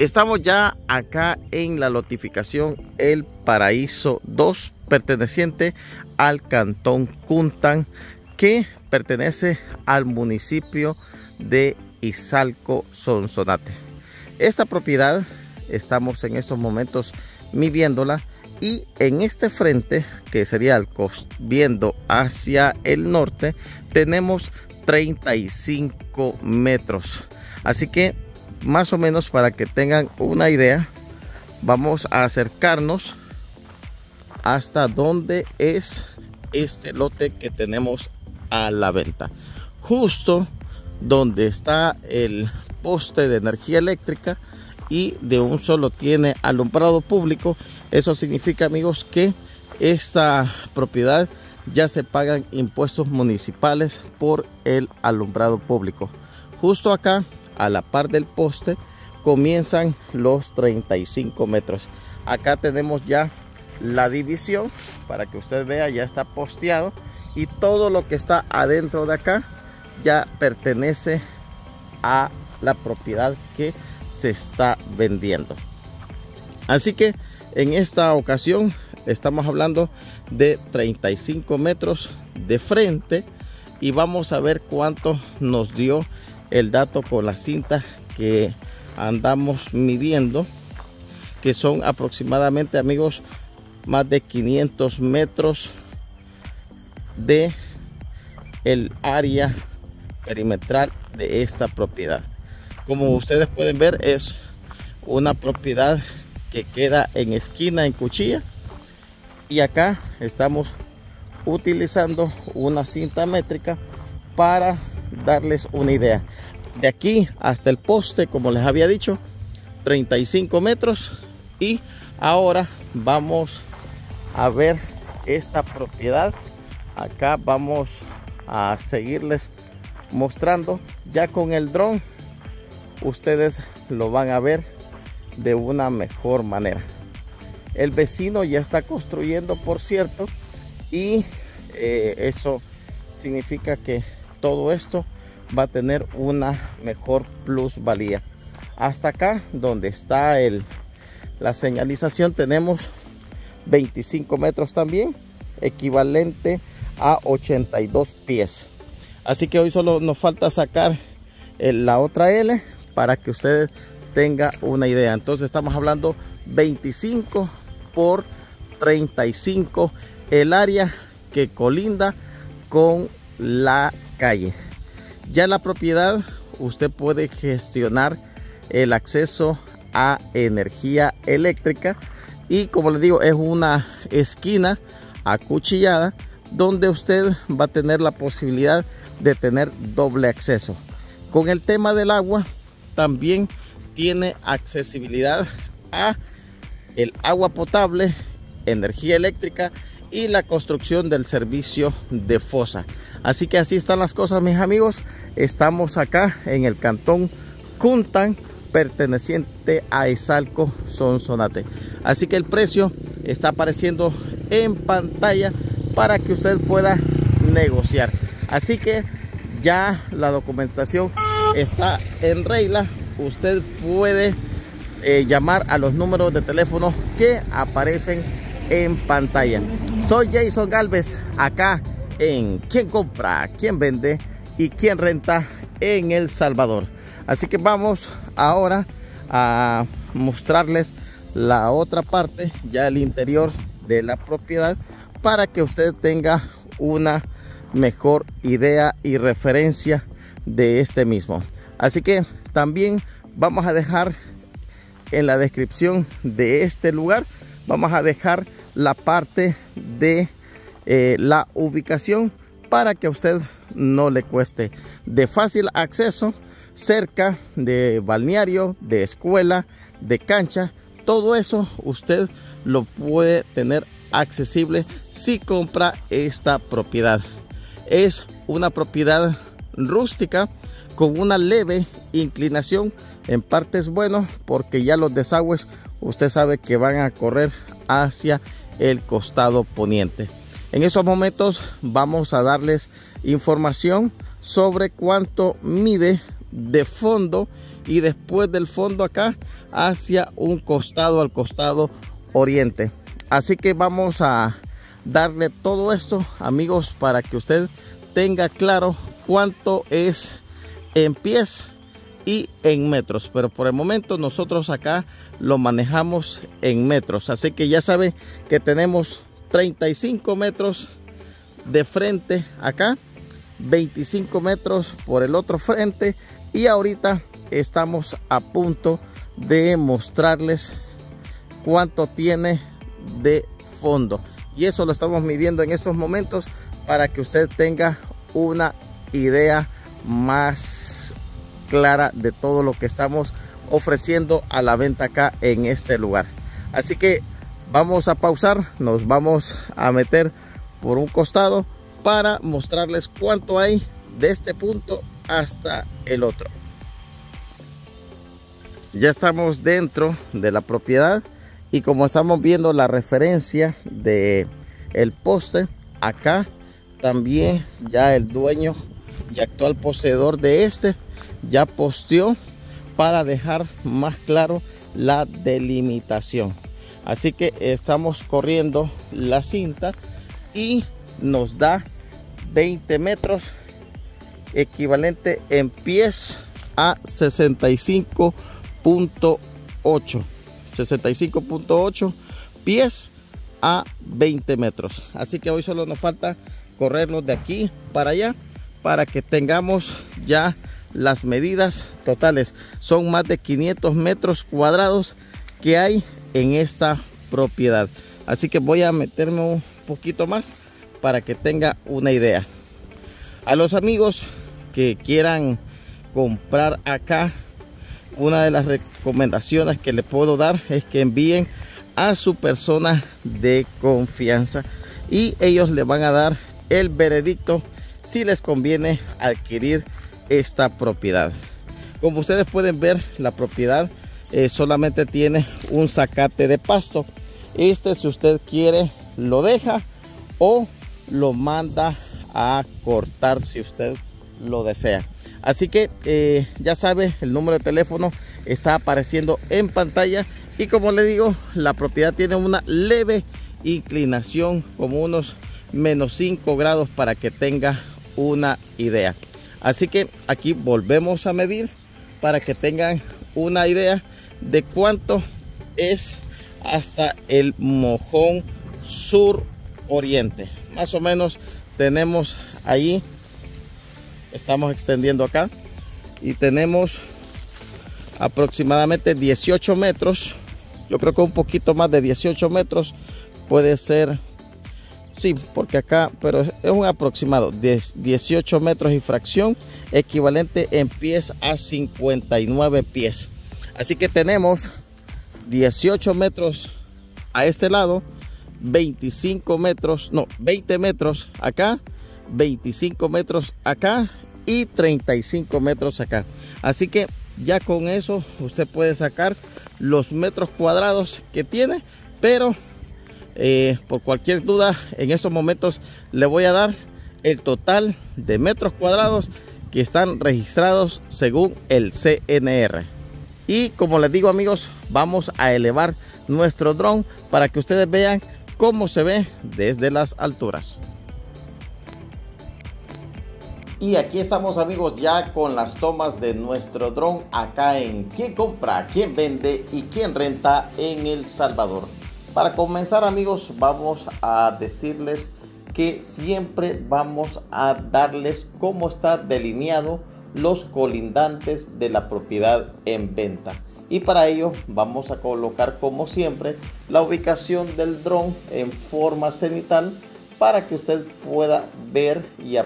Estamos ya acá en la notificación El Paraíso 2, perteneciente al cantón Cuntan, que pertenece al municipio de Izalco, Sonsonate. Esta propiedad estamos en estos momentos midiéndola y en este frente, que sería el viendo hacia el norte, tenemos 35 metros. Así que más o menos para que tengan una idea, vamos a acercarnos hasta donde es este lote que tenemos a la venta. Justo donde está el poste de energía eléctrica y de un solo tiene alumbrado público. Eso significa amigos que esta propiedad ya se pagan impuestos municipales por el alumbrado público. Justo acá a la par del poste comienzan los 35 metros. Acá tenemos ya la división para que usted vea ya está posteado y todo lo que está adentro de acá ya pertenece a la propiedad que se está vendiendo. Así que en esta ocasión estamos hablando de 35 metros de frente y vamos a ver cuánto nos dio el dato con la cinta que andamos midiendo que son aproximadamente amigos más de 500 metros de el área perimetral de esta propiedad. Como ustedes pueden ver es una propiedad que queda en esquina en cuchilla y acá estamos utilizando una cinta métrica para darles una idea. De aquí hasta el poste, como les había dicho, 35 metros. Y ahora vamos a ver esta propiedad. Acá vamos a seguirles mostrando. Ya con el dron, ustedes lo van a ver de una mejor manera. El vecino ya está construyendo, por cierto, y eh, eso significa que todo esto va a tener una mejor plusvalía. Hasta acá donde está el la señalización tenemos 25 metros también equivalente a 82 pies. Así que hoy solo nos falta sacar la otra L para que ustedes tengan una idea. Entonces estamos hablando 25 por 35 el área que colinda con la calle. Ya la propiedad usted puede gestionar el acceso a energía eléctrica y como le digo es una esquina acuchillada donde usted va a tener la posibilidad de tener doble acceso. Con el tema del agua también tiene accesibilidad a el agua potable, energía eléctrica y la construcción del servicio de fosa. Así que así están las cosas mis amigos. Estamos acá en el cantón Cuntan perteneciente a Izalco Sonsonate. Así que el precio está apareciendo en pantalla para que usted pueda negociar. Así que ya la documentación está en regla. Usted puede eh, llamar a los números de teléfono que aparecen en pantalla. Soy Jason Galvez, acá en Quién compra, quién vende y quién renta en El Salvador. Así que vamos ahora a mostrarles la otra parte, ya el interior de la propiedad, para que usted tenga una mejor idea y referencia de este mismo. Así que también vamos a dejar en la descripción de este lugar, vamos a dejar la parte de eh, la ubicación para que a usted no le cueste de fácil acceso cerca de balneario, de escuela, de cancha. Todo eso usted lo puede tener accesible si compra esta propiedad. Es una propiedad rústica con una leve inclinación en partes bueno porque ya los desagües usted sabe que van a correr hacia el costado poniente. En esos momentos vamos a darles información sobre cuánto mide de fondo y después del fondo acá hacia un costado al costado oriente. Así que vamos a darle todo esto amigos para que usted tenga claro cuánto es en pies y en metros. Pero por el momento nosotros acá lo manejamos en metros. Así que ya sabe que tenemos 35 metros de frente acá 25 metros por el otro frente y ahorita estamos a punto de mostrarles cuánto tiene de fondo. Y eso lo estamos midiendo en estos momentos para que usted tenga una idea más clara de todo lo que estamos ofreciendo a la venta acá en este lugar. Así que vamos a pausar nos vamos a meter por un costado para mostrarles cuánto hay de este punto hasta el otro. Ya estamos dentro de la propiedad y como estamos viendo la referencia de el poste acá también ya el dueño y actual poseedor de este ya posteó para dejar más claro la delimitación. Así que estamos corriendo la cinta y nos da 20 metros equivalente en pies a 65.8 65.8 pies a 20 metros. Así que hoy solo nos falta correrlos de aquí para allá para que tengamos ya las medidas totales son más de 500 metros cuadrados que hay en esta propiedad. Así que voy a meterme un poquito más para que tenga una idea. A los amigos que quieran comprar acá una de las recomendaciones que le puedo dar es que envíen a su persona de confianza y ellos le van a dar el veredicto si les conviene adquirir esta propiedad. Como ustedes pueden ver la propiedad eh, solamente tiene un zacate de pasto. Este si usted quiere lo deja o lo manda a cortar si usted lo desea. Así que eh, ya sabe el número de teléfono está apareciendo en pantalla y como le digo la propiedad tiene una leve inclinación como unos menos 5 grados para que tenga una idea así que aquí volvemos a medir para que tengan una idea de cuánto es hasta el mojón sur oriente más o menos tenemos ahí estamos extendiendo acá y tenemos aproximadamente 18 metros. Yo creo que un poquito más de 18 metros puede ser sí porque acá pero es un aproximado de 18 metros y fracción equivalente en pies a 59 pies así que tenemos 18 metros a este lado 25 metros, no, 20 metros acá, 25 metros acá y 35 metros acá. Así que ya con eso usted puede sacar los metros cuadrados que tiene, pero eh, por cualquier duda en estos momentos le voy a dar el total de metros cuadrados que están registrados según el CNR. Y como les digo amigos, vamos a elevar nuestro dron para que ustedes vean cómo se ve desde las alturas. Y aquí estamos amigos ya con las tomas de nuestro dron acá en quién compra, quién vende y quién renta en El Salvador. Para comenzar amigos vamos a decirles que siempre vamos a darles cómo está delineado los colindantes de la propiedad en venta. Y para ello vamos a colocar como siempre la ubicación del dron en forma cenital para que usted pueda ver y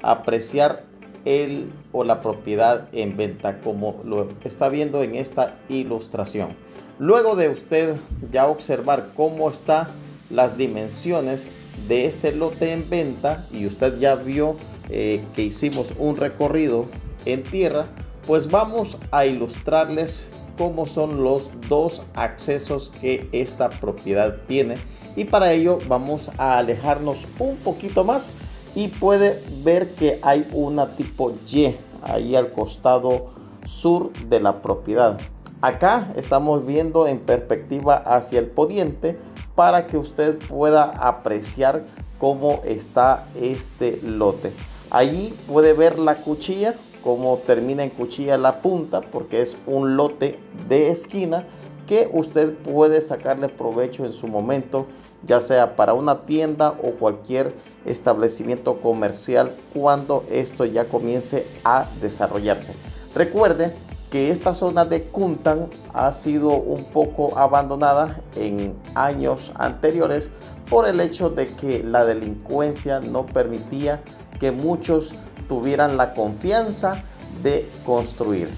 apreciar el o la propiedad en venta como lo está viendo en esta ilustración luego de usted ya observar cómo está las dimensiones de este lote en venta y usted ya vio eh, que hicimos un recorrido en tierra pues vamos a ilustrarles cómo son los dos accesos que esta propiedad tiene y para ello vamos a alejarnos un poquito más y puede ver que hay una tipo Y ahí al costado sur de la propiedad. Acá estamos viendo en perspectiva hacia el poniente para que usted pueda apreciar cómo está este lote. Allí puede ver la cuchilla, cómo termina en cuchilla la punta, porque es un lote de esquina que usted puede sacarle provecho en su momento, ya sea para una tienda o cualquier establecimiento comercial cuando esto ya comience a desarrollarse. Recuerde que esta zona de Kuntan ha sido un poco abandonada en años anteriores por el hecho de que la delincuencia no permitía que muchos tuvieran la confianza de construir.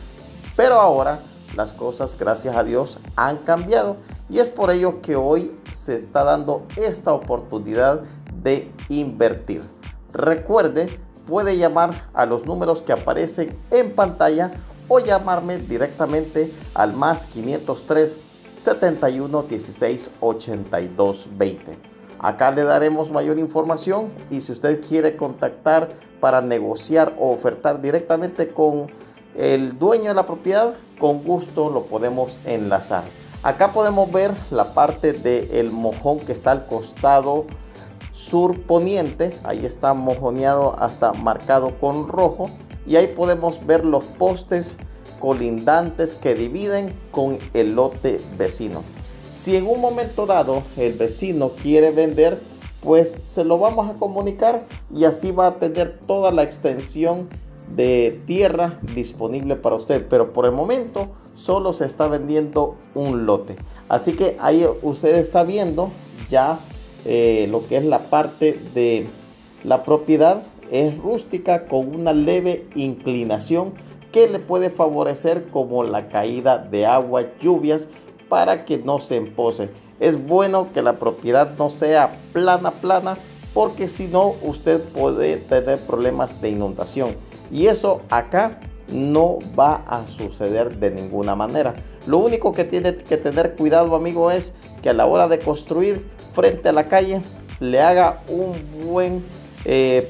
Pero ahora las cosas, gracias a Dios, han cambiado y es por ello que hoy se está dando esta oportunidad de invertir. Recuerde, puede llamar a los números que aparecen en pantalla o llamarme directamente al más 503 71 16 82 20. Acá le daremos mayor información y si usted quiere contactar para negociar o ofertar directamente con el dueño de la propiedad, con gusto lo podemos enlazar. Acá podemos ver la parte del mojón que está al costado sur poniente. Ahí está mojoneado hasta marcado con rojo y ahí podemos ver los postes colindantes que dividen con el lote vecino. Si en un momento dado el vecino quiere vender, pues se lo vamos a comunicar y así va a tener toda la extensión de tierra disponible para usted. Pero por el momento solo se está vendiendo un lote. Así que ahí usted está viendo ya eh, lo que es la parte de la propiedad es rústica con una leve inclinación que le puede favorecer como la caída de agua, lluvias, para que no se empose. Es bueno que la propiedad no sea plana, plana, porque si no usted puede tener problemas de inundación. Y eso acá no va a suceder de ninguna manera. Lo único que tiene que tener cuidado, amigo, es que a la hora de construir frente a la calle le haga un buen eh,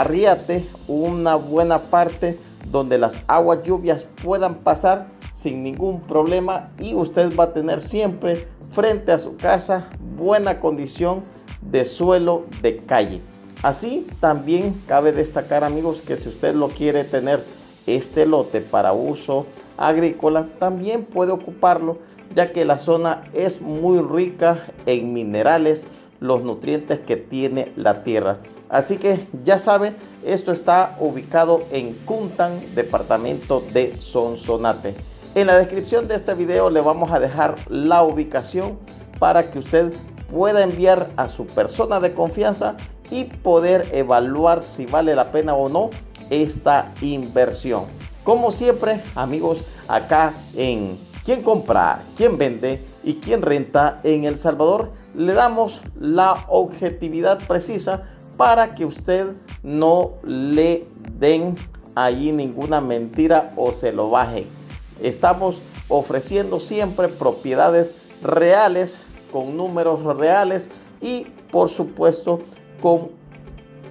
arriate, una buena parte donde las aguas lluvias puedan pasar sin ningún problema y usted va a tener siempre frente a su casa buena condición de suelo de calle. Así también cabe destacar amigos que si usted lo quiere tener este lote para uso agrícola también puede ocuparlo ya que la zona es muy rica en minerales, los nutrientes que tiene la tierra. Así que ya sabe, esto está ubicado en Cuntan, departamento de Sonsonate. En la descripción de este video le vamos a dejar la ubicación para que usted pueda enviar a su persona de confianza y poder evaluar si vale la pena o no esta inversión. Como siempre, amigos, acá en Quién compra, quién vende y quién renta en El Salvador, le damos la objetividad precisa para que usted no le den ahí ninguna mentira o se lo baje. Estamos ofreciendo siempre propiedades reales con números reales y por supuesto con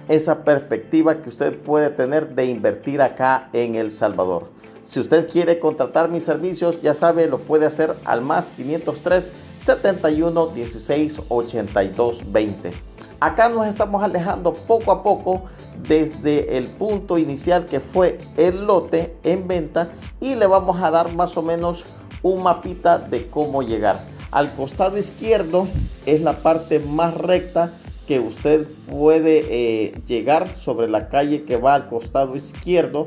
esa perspectiva que usted puede tener de invertir acá en El Salvador. Si usted quiere contratar mis servicios, ya sabe, lo puede hacer al más 503 71 16 82 20. Acá nos estamos alejando poco a poco desde el punto inicial que fue el lote en venta y le vamos a dar más o menos un mapita de cómo llegar. Al costado izquierdo es la parte más recta que usted puede eh, llegar sobre la calle que va al costado izquierdo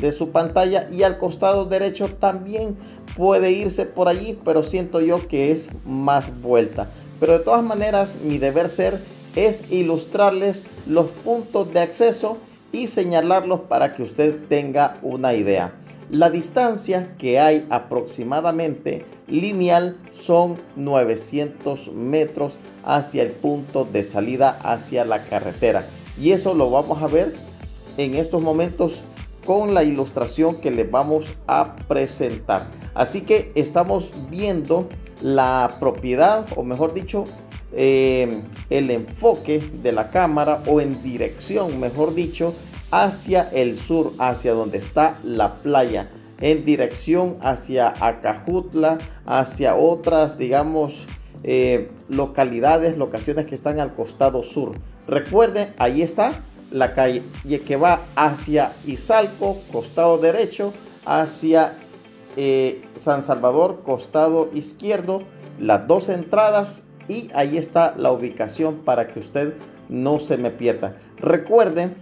de su pantalla y al costado derecho también puede irse por allí pero siento yo que es más vuelta pero de todas maneras mi deber ser es ilustrarles los puntos de acceso y señalarlos para que usted tenga una idea la distancia que hay aproximadamente lineal son 900 metros hacia el punto de salida hacia la carretera y eso lo vamos a ver en estos momentos con la ilustración que les vamos a presentar. Así que estamos viendo la propiedad, o mejor dicho, eh, el enfoque de la cámara o en dirección, mejor dicho, hacia el sur, hacia donde está la playa. en dirección hacia Acajutla, hacia otras, digamos, eh, localidades, locaciones que están al costado sur. Recuerden, ahí está la calle que va hacia Izalco, costado derecho, hacia eh, San Salvador, costado izquierdo, las dos entradas y ahí está la ubicación para que usted no se me pierda. Recuerden,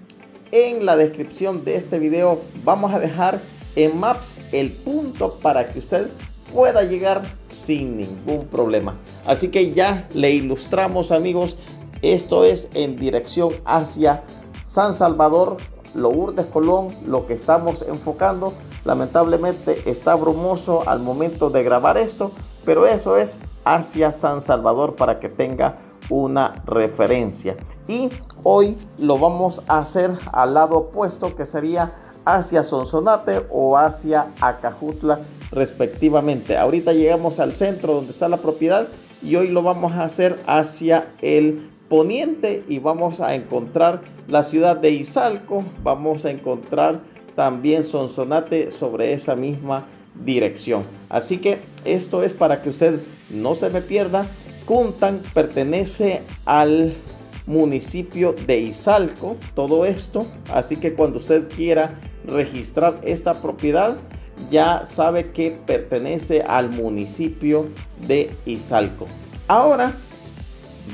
en la descripción de este video vamos a dejar en Maps el punto para que usted pueda llegar sin ningún problema. Así que ya le ilustramos amigos, esto es en dirección hacia San Salvador, Lourdes Colón, lo que estamos enfocando. Lamentablemente está brumoso al momento de grabar esto, pero eso es hacia San Salvador para que tenga una referencia. Y hoy lo vamos a hacer al lado opuesto que sería hacia Sonsonate o hacia Acajutla respectivamente. Ahorita llegamos al centro donde está la propiedad y hoy lo vamos a hacer hacia el poniente y vamos a encontrar la ciudad de Izalco, vamos a encontrar también Sonsonate sobre esa misma dirección. Así que esto es para que usted no se me pierda. Cuntan pertenece al municipio de Izalco, todo esto. Así que cuando usted quiera registrar esta propiedad, ya sabe que pertenece al municipio de Izalco. Ahora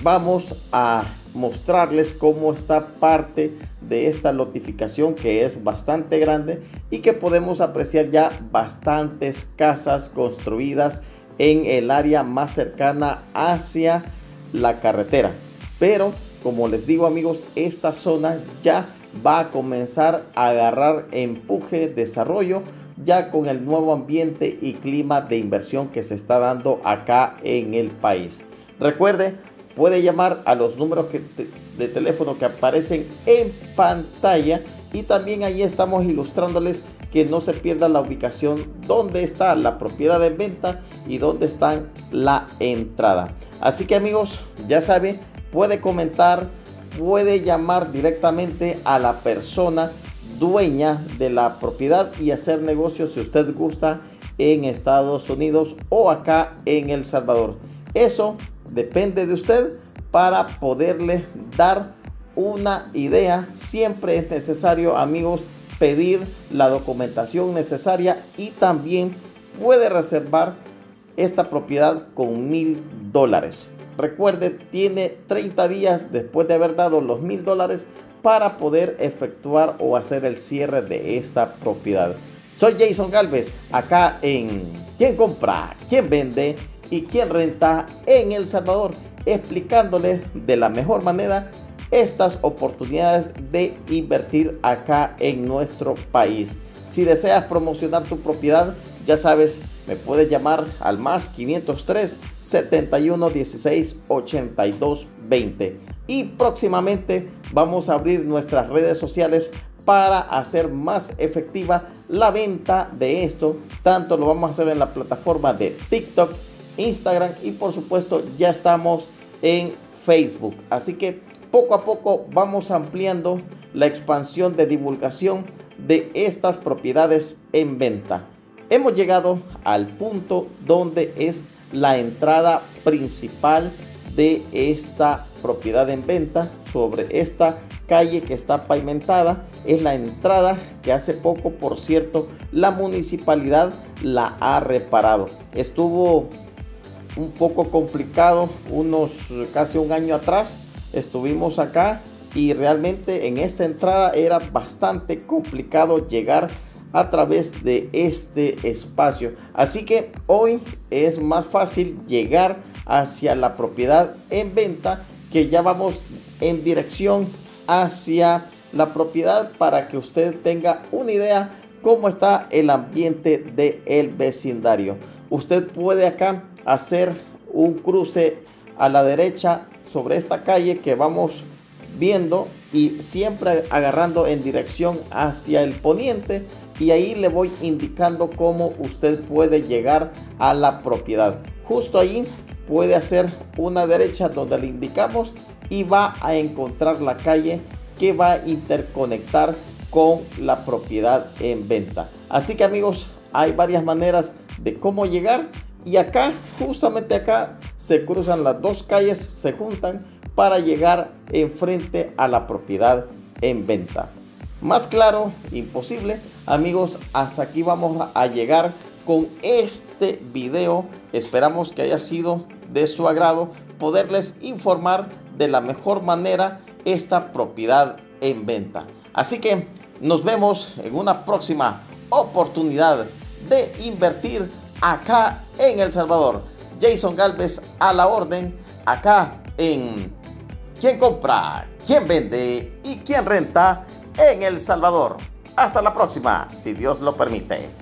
vamos a mostrarles cómo está parte de esta notificación que es bastante grande y que podemos apreciar ya bastantes casas construidas en el área más cercana hacia la carretera. Pero como les digo amigos, esta zona ya va a comenzar a agarrar empuje, desarrollo, ya con el nuevo ambiente y clima de inversión que se está dando acá en el país. Recuerde, puede llamar a los números de teléfono que aparecen en pantalla y también ahí estamos ilustrándoles que no se pierda la ubicación donde está la propiedad en venta y donde está la entrada. Así que amigos, ya saben, puede comentar, puede llamar directamente a la persona dueña de la propiedad y hacer negocios si usted gusta en Estados Unidos o acá en El Salvador. Eso depende de usted para poderle dar una idea. Siempre es necesario, amigos, pedir la documentación necesaria y también puede reservar esta propiedad con mil dólares. Recuerde, tiene 30 días después de haber dado los mil dólares para poder efectuar o hacer el cierre de esta propiedad. Soy Jason Galvez, acá en ¿Quién compra? ¿Quién vende? ¿Y quién renta en El Salvador? Explicándoles de la mejor manera estas oportunidades de invertir acá en nuestro país. Si deseas promocionar tu propiedad, ya sabes, me puedes llamar al más 503 71 16 82 20. Y próximamente vamos a abrir nuestras redes sociales para hacer más efectiva la venta de esto. Tanto lo vamos a hacer en la plataforma de TikTok, Instagram y por supuesto ya estamos en Facebook. Así que poco a poco vamos ampliando la expansión de divulgación de estas propiedades en venta. Hemos llegado al punto donde es la entrada principal de esta propiedad en venta sobre esta calle que está pavimentada. Es la entrada que hace poco, por cierto, la municipalidad la ha reparado. Estuvo un poco complicado unos casi un año atrás. Estuvimos acá y realmente en esta entrada era bastante complicado llegar a través de este espacio. Así que hoy es más fácil llegar hacia la propiedad en venta que ya vamos en dirección hacia la propiedad para que usted tenga una idea cómo está el ambiente del el vecindario. Usted puede acá hacer un cruce a la derecha sobre esta calle que vamos viendo y siempre agarrando en dirección hacia el poniente y ahí le voy indicando cómo usted puede llegar a la propiedad. Justo ahí puede hacer una derecha donde le indicamos y va a encontrar la calle que va a interconectar con la propiedad en venta. Así que amigos, hay varias maneras de cómo llegar y acá, justamente acá, se cruzan las dos calles, se juntan para llegar enfrente a la propiedad en venta. Más claro, imposible. Amigos, hasta aquí vamos a llegar con este video. Esperamos que haya sido de su agrado poderles informar de la mejor manera esta propiedad en venta. Así que nos vemos en una próxima oportunidad de invertir acá en El Salvador. Jason Galvez a la orden acá en quién compra, quién vende y quién renta en El Salvador. Hasta la próxima, si Dios lo permite.